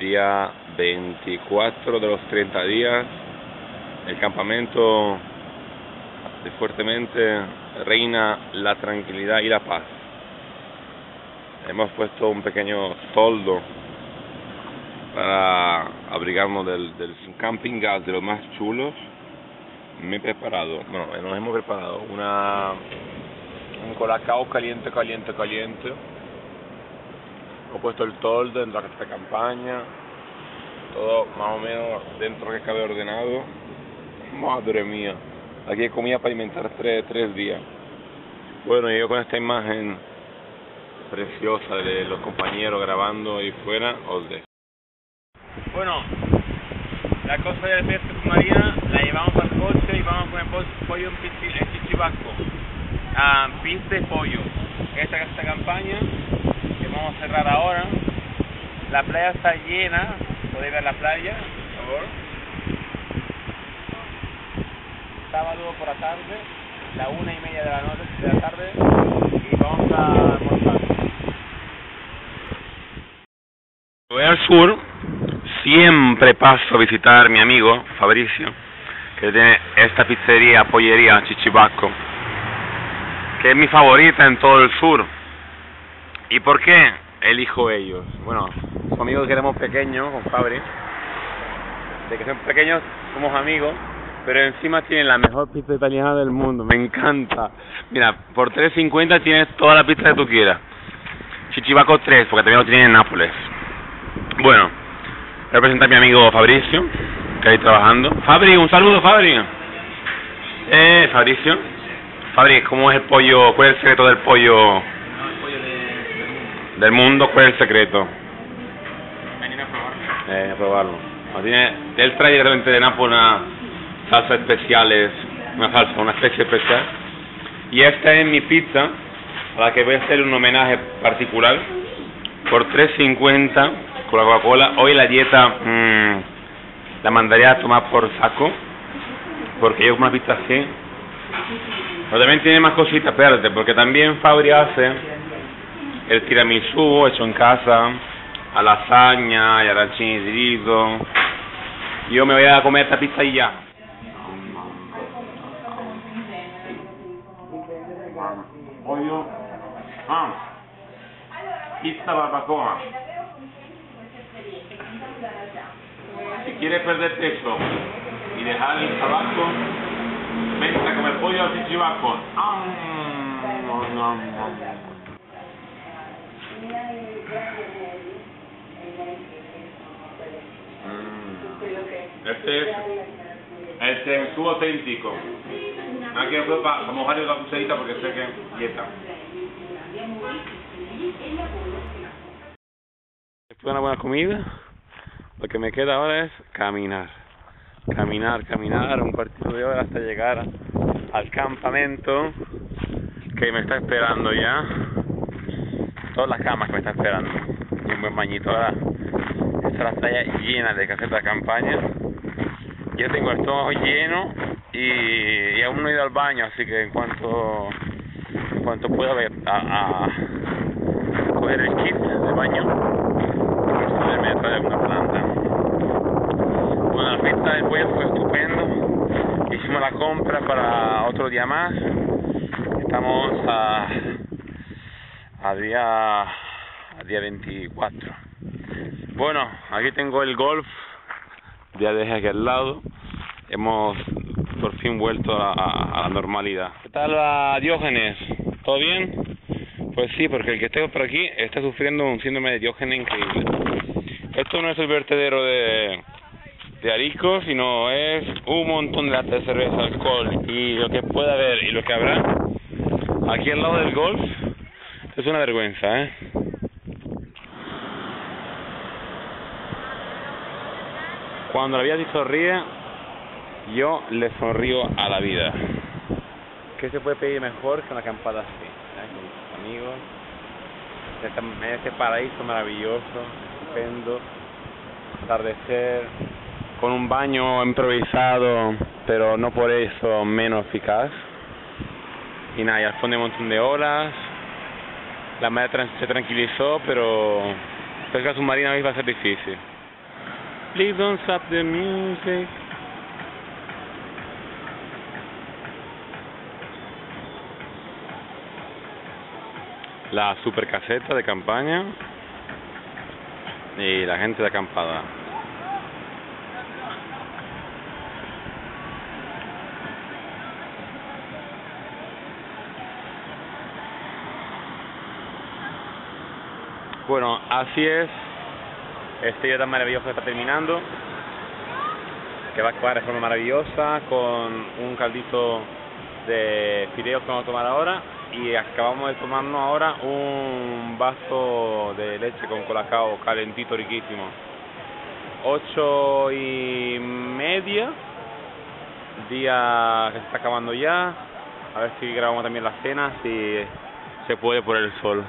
día 24 de los 30 días. El campamento de Fuertemente reina la tranquilidad y la paz. Hemos puesto un pequeño toldo para abrigarnos del, del camping gas de los más chulos. Me he preparado, bueno, nos hemos preparado una un colacao caliente, caliente, caliente. He puesto el toldo dentro de esta campaña, todo más o menos dentro que cabe ordenado. Madre mía, aquí hay comida para alimentar tres, tres días. Bueno, yo con esta imagen preciosa de los compañeros grabando ahí fuera, os dejo. Bueno, la cosa del pesca submarina la llevamos al coche y vamos con el po- pollo en, Pichi- en Chichibasco. Ah, pis de pollo. Esta es esta campaña vamos a cerrar ahora. La playa está llena. Podéis ver la playa, por favor. Sábado por la tarde, la una y media de la noche de la tarde y vamos a almorzar. Voy al sur, siempre paso a visitar a mi amigo Fabricio, que tiene esta pizzería, pollería, Chichibasco, que es mi favorita en todo el sur. ¿Y por qué elijo ellos? Bueno, son amigos que éramos pequeños con Fabri, de que son pequeños somos amigos, pero encima tienen la mejor pizza italiana del mundo, me encanta. Mira, por 3.50 tienes toda la pizza que tú quieras. Chichibaco 3, porque también lo tienen en Nápoles. Bueno, voy a presentar a mi amigo Fabricio, que ahí trabajando. Fabri, un saludo, Fabri. Eh, Fabricio. Fabri, ¿cómo es el pollo? ¿Cuál es el secreto del pollo del mundo? ¿Cuál es el secreto? Venir a probarlo. Eh, a probarlo. Tiene, él trae directamente de Nápoles una salsa especiales, una salsa, una especie especial. Y esta es mi pizza, a la que voy a hacer un homenaje particular, por 3.50 con la Coca-Cola. Hoy la dieta mm, la mandaría a tomar por saco, porque yo como una pizza así. Pero también tiene más cositas, espérate, porque también Fabri hace el tiramisú hecho en casa, a lasaña y arancini di riso. Yo me voy a comer esta pizza y ya. Pollo. Ah. Pizza barbacoa. Si quieres perder peso y dejar el tabaco, vente a comer pollo al chichibaco. Mm. Este es el tensu auténtico. Aquí fue para mojarle la cucharita porque sé que es dieta. Después de una buena comida, lo que me queda ahora es caminar. Caminar, caminar un cuartito de hora hasta llegar al campamento que me está esperando ya. Todas las camas que me está esperando. Un buen bañito ahora. Esta es la playa llena de casetas de campaña. Yo tengo el estómago lleno y, aún no he ido al baño, así que en cuanto en cuanto pueda ver a, a coger el kit de baño, me trae una planta. Bueno, la fiesta del pollo fue estupendo. Hicimos la compra para otro día más. Estamos a, a día a día 24. Bueno, aquí tengo el golf. Ya dejé aquí al lado. Hemos por fin vuelto a, a- a la normalidad. ¿Qué tal la Diógenes? ¿Todo bien? Pues sí, porque el que esté por aquí está sufriendo un síndrome de Diógenes increíble. Esto no es el vertedero de, de Arisco, sino es un montón de latas de cerveza, alcohol y lo que pueda haber y lo que habrá aquí al lado del golf es una vergüenza, ¿eh? Cuando la vida te sonríe, yo le sonrío a la vida. ¿Qué se puede pedir mejor que una acampada así? ¿eh? Con amigos, en este- en este paraíso maravilloso, estupendo, atardecer, con un baño improvisado, pero no por eso menos eficaz. Y nada, y al fondo hay un montón de olas. La mar tran- se tranquilizó, pero pesca submarina hoy va a ser difícil. Please don't stop the music. La super caseta de campaña y la gente de acampada. Bueno, así es. Este día tan maravilloso está terminando. Que va a acabar de forma maravillosa con un caldito de fideos que vamos a tomar ahora. Y acabamos de tomarnos ahora un vaso de leche con colacao calentito, riquísimo. Ocho y media. Día que se está acabando ya. A ver si grabamos también la cena, si se puede por el sol.